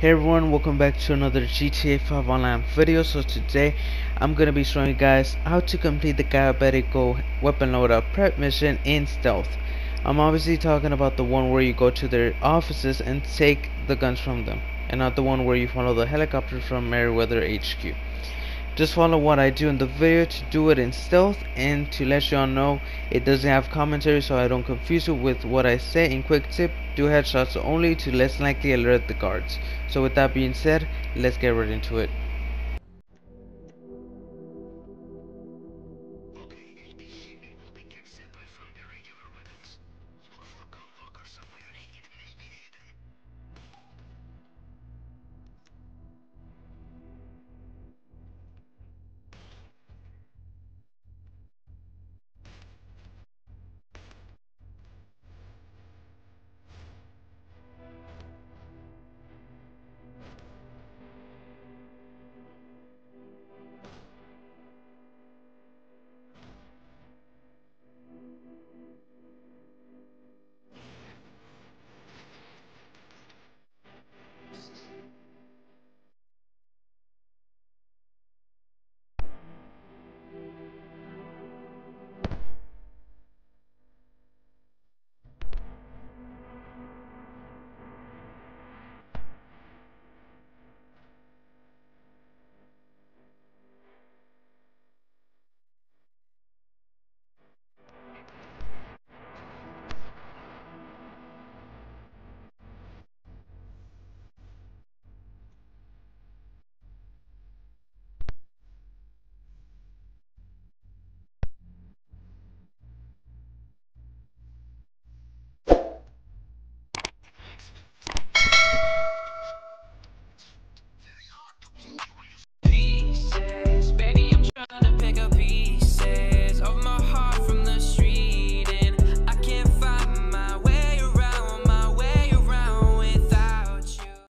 Hey everyone, welcome back to another GTA 5 online video. So today, I'm gonna be showing you guys how to complete the Cayo Perico weapon loadout prep mission in stealth. I'm obviously talking about the one where you go to their offices and take the guns from them, and not the one where you follow the helicopter from Merryweather HQ. Just follow what I do in the video to do it in stealth and to let you all know it doesn't have commentary so I don't confuse you with what I say in quick tip do headshots only to less likely alert the guards. So with that being said let's get right into it.